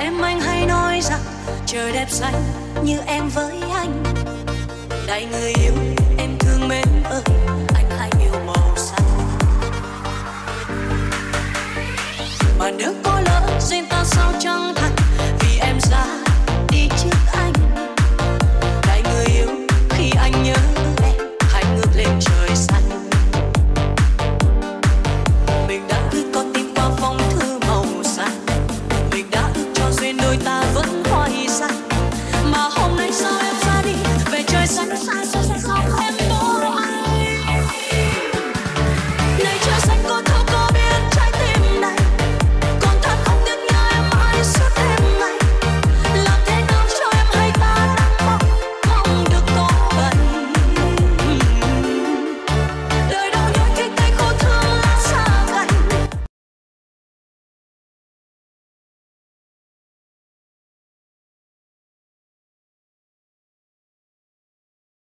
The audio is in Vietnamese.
em anh hay nói rằng trời đẹp xanh như em với anh. Đại người yêu, em thương mến ơi, anh hay yêu màu xanh. Mà nước có lỡ duyên ta sao chẳng đôi ta vẫn hoài say